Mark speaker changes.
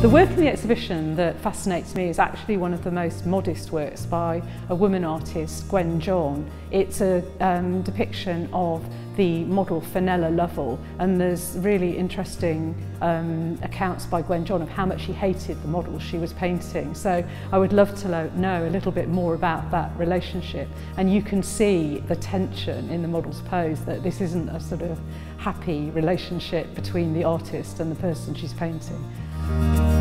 Speaker 1: The work in the exhibition that fascinates me is actually one of the most modest works by a woman artist, Gwen John. It's a um, depiction of the model Fenella Lovell and there's really interesting um, accounts by Gwen John of how much she hated the model she was painting. So I would love to know a little bit more about that relationship and you can see the tension in the model's pose that this isn't a sort of happy relationship between the artist and the person she's painting. Bye.